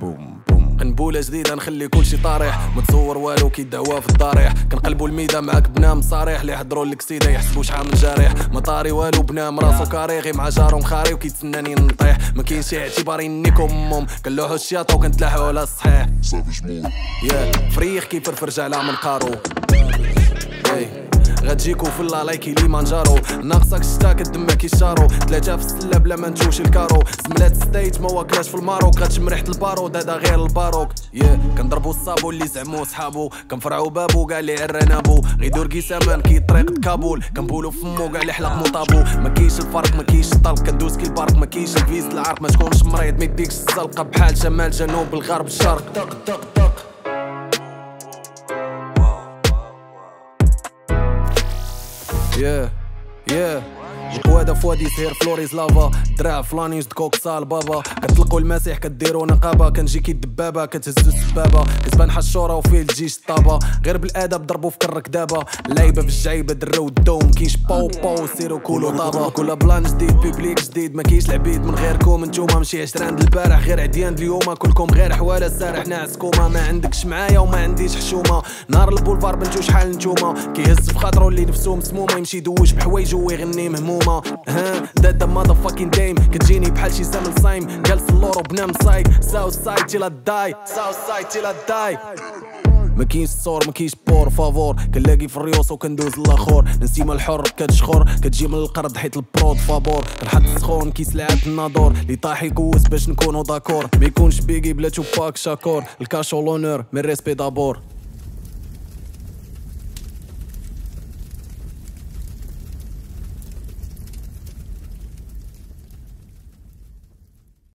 بوم بوم. قنبوله جديدة نخلي كلشي طريح متصور والو كي الدعوه في الضريح كنقلبوا الميدا معاك بنام صريح. اللي حضروا الكسيده يحسبوا شحال من جريح ما طاري والو بنام راسو كاري. غير مع جارهم خاري وكيتسناني نطيح. ما كاينش اعتباري نيكم امم كنلوحوا الشياطه وكنتلاحوا على الصحيح صافي مور يا فريخ جعله من قارو. غتجيكو في الله لايكي لي مانجارو ناقصك شتا كدما كيشارو ثلاثة في السلة بلا ما نتوش الكارو. زملات ستيت ما واكلاش في الماروك غتشم ريحة الباروك هذا غير الباروك. يا كنضربو الصابو اللي زعمو صحابو. كنفرعو بابو كاع اللي عرانا بو غيدور كيسامان كي طريق كابول. كنبولو فمو كاع اللي حلق مطابو ما كاينش الفرق ما كاينش الطلق. كندوز كي البارك ما كاينش الفيز العرق. ما تكونش مريض ما يديكش الزلقة. بحال شمال جنوب الغرب الشرق طق طق. Yeah, yeah. القوادة فوادي سهير فلوريز لافا. دراع دكوك سال بابا كتلقوا المسيح كديروا نقابة. كنجي كي الدبابة كتهزو السبابة. كتبان حشورة وفيه الجيش طابة. غير بالادب ضربوا في كرك دابا لعيبة في الجعيبة درو الدوم. كيش باو باو سيرو كولو طابة. كل بلان جديد بيبليك جديد. ما كيش العبيد من غيركم. نتوما مشي عشرين البارح. غير عديان اليوم. كلكم غير حواله سارح ناعس كوما. ما عندكش معايا وما عنديش حشومة. نهار البولفار بنتو شحال نتوما. كيهز في خاطرو اللي نفسو مسمومة. يمشي يدوش بحوايجو ويغني مهمومة ها دادا ماذا فاكين دايم كتجيني بحال شي زمن صايم. جالس اللورو بنام سايك ساوث سايد تيلا داي ساوث سايد تيلا داي ما كاينش الصور ما كاينش بور فافور. كنلاقي في الريوس وكندوز الآخر نسيم الحر كتشخر. كتجي من القرض حيت البرود فابور كنحط السخون كيس لعب النادور لي طاح يكوس باش نكونو داكور. ما يكونش بيجي بلا توباك شاكور. الكاشو لونور من ريسبي دابور